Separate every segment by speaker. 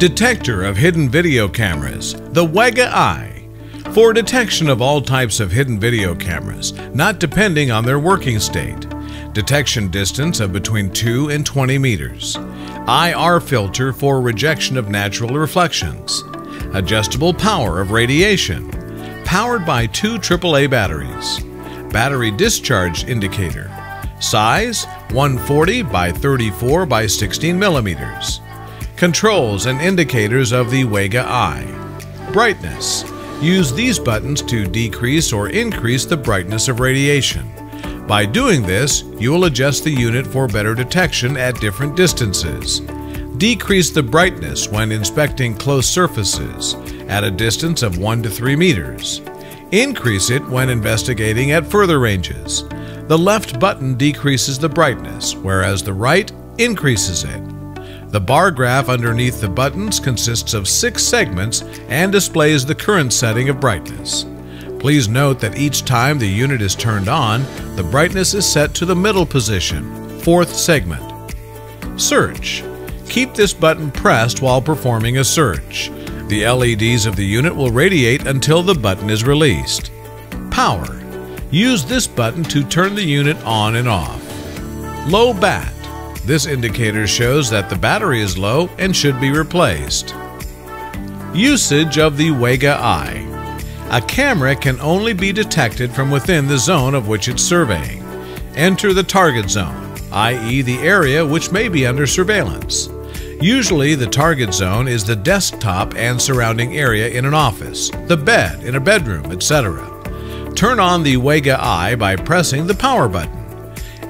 Speaker 1: Detector of hidden video cameras, the WEGA-i. For detection of all types of hidden video cameras, not depending on their working state. Detection distance of between 2 and 20 meters. IR filter for rejection of natural reflections. Adjustable power of radiation. Powered by two AAA batteries. Battery discharge indicator. Size 140 by 34 by 16 millimeters. Controls and indicators of the WEGA-i. Brightness. Use these buttons to decrease or increase the brightness of radiation. By doing this, you will adjust the unit for better detection at different distances. Decrease the brightness when inspecting close surfaces at a distance of 1 to 3 meters. Increase it when investigating at further ranges. The left button decreases the brightness, whereas the right increases it. The bar graph underneath the buttons consists of six segments and displays the current setting of brightness. Please note that each time the unit is turned on, the brightness is set to the middle position, fourth segment. Search. Keep this button pressed while performing a search. The LEDs of the unit will radiate until the button is released. Power. Use this button to turn the unit on and off. Low bat. This indicator shows that the battery is low and should be replaced. Usage of the WEGA-i. A camera can only be detected from within the zone of which it's surveying. Enter the target zone, i.e., the area which may be under surveillance. Usually, the target zone is the desktop and surrounding area in an office, the bed in a bedroom, etc. Turn on the WEGA-i by pressing the power button.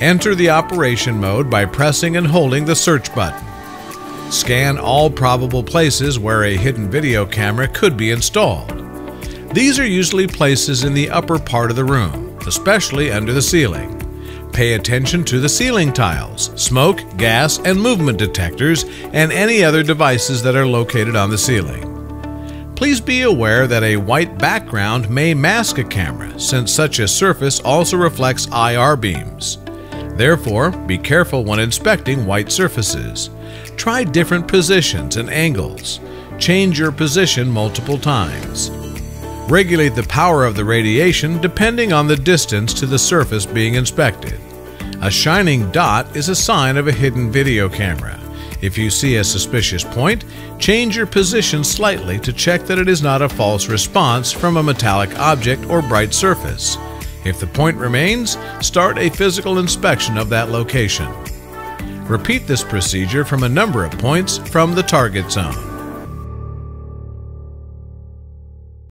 Speaker 1: Enter the operation mode by pressing and holding the search button. Scan all probable places where a hidden video camera could be installed. These are usually places in the upper part of the room, especially under the ceiling. Pay attention to the ceiling tiles, smoke, gas, and movement detectors, and any other devices that are located on the ceiling. Please be aware that a white background may mask a camera, since such a surface also reflects IR beams. Therefore, be careful when inspecting white surfaces. Try different positions and angles. Change your position multiple times. Regulate the power of the radiation depending on the distance to the surface being inspected. A shining dot is a sign of a hidden video camera. If you see a suspicious point, change your position slightly to check that it is not a false response from a metallic object or bright surface. If the point remains, start a physical inspection of that location. Repeat this procedure from a number of points from the target zone.